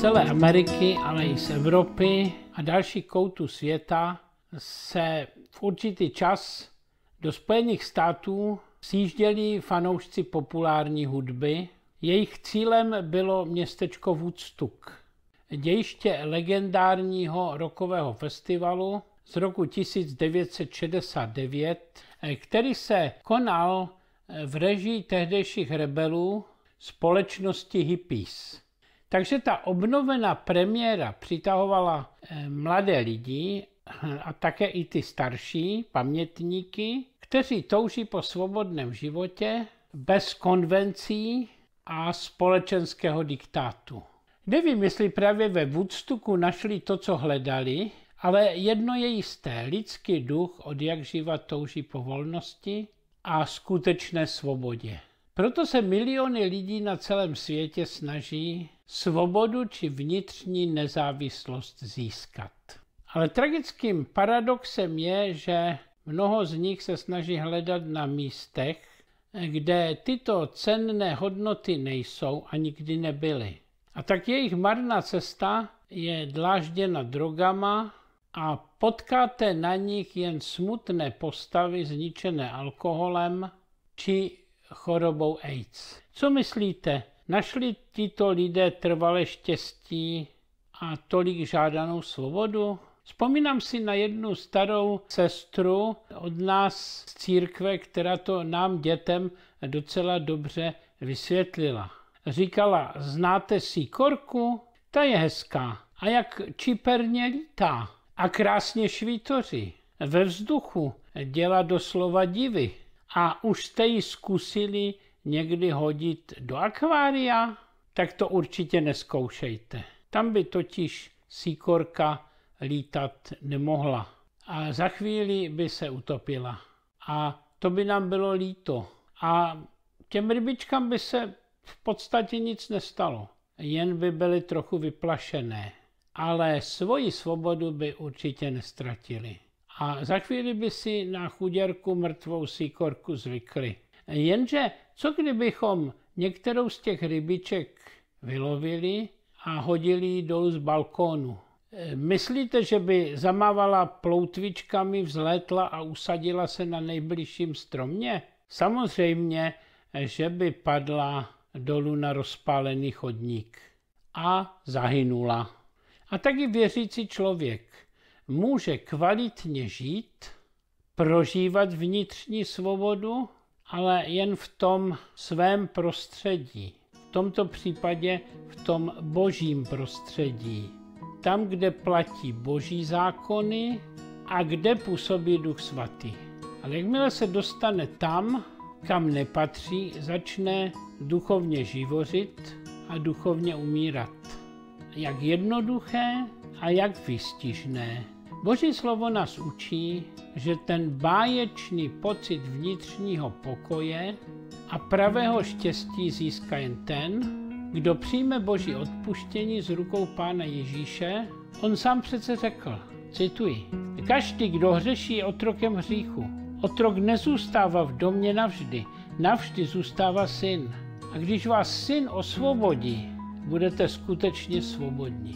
celé Ameriky, ale i z Evropy a dalších koutů světa se v určitý čas do Spojených států sjížděli fanoušci populární hudby. Jejich cílem bylo městečko Woodstock, dějiště legendárního rokového festivalu z roku 1969, který se konal v režii tehdejších rebelů společnosti hippies. Takže ta obnovená premiéra přitahovala eh, mladé lidi a také i ty starší pamětníky, kteří touží po svobodném životě bez konvencí a společenského diktátu. Nevím, jestli právě ve Woodstocku našli to, co hledali, ale jedno je jisté, lidský duch od jak živa touží po volnosti a skutečné svobodě. Proto se miliony lidí na celém světě snaží svobodu či vnitřní nezávislost získat. Ale tragickým paradoxem je, že mnoho z nich se snaží hledat na místech, kde tyto cenné hodnoty nejsou a nikdy nebyly. A tak jejich marná cesta je dlážděna drogama a potkáte na nich jen smutné postavy zničené alkoholem či chorobou AIDS. Co myslíte? Našli tito lidé trvalé štěstí a tolik žádanou svobodu? Vzpomínám si na jednu starou sestru od nás z církve, která to nám dětem docela dobře vysvětlila. Říkala, znáte si korku? Ta je hezká. A jak čiperně lítá a krásně švítoří. Ve vzduchu dělá doslova divy. A už jste ji zkusili někdy hodit do akvária? Tak to určitě neskoušejte. Tam by totiž síkorka lítat nemohla. A za chvíli by se utopila. A to by nám bylo líto. A těm rybičkám by se v podstatě nic nestalo. Jen by byly trochu vyplašené. Ale svoji svobodu by určitě nestratili. A za chvíli by si na chuděrku mrtvou síkorku zvykli. Jenže co kdybychom některou z těch rybiček vylovili a hodili ji dolů z balkónu? Myslíte, že by zamávala ploutvičkami, vzlétla a usadila se na nejbližším stromě? Samozřejmě, že by padla dolů na rozpálený chodník a zahynula. A taky věřící člověk může kvalitně žít, prožívat vnitřní svobodu, ale jen v tom svém prostředí. V tomto případě v tom božím prostředí tam, kde platí boží zákony a kde působí duch svatý. Ale jakmile se dostane tam, kam nepatří, začne duchovně živořit a duchovně umírat. Jak jednoduché a jak vystižné. Boží slovo nás učí, že ten báječný pocit vnitřního pokoje a pravého štěstí získá jen ten, kdo přijme boží odpuštění z rukou Pána Ježíše, on sám přece řekl, cituji, každý, kdo hřeší, je otrokem hříchu. Otrok nezůstává v domě navždy, navždy zůstává syn. A když vás syn osvobodí, budete skutečně svobodní.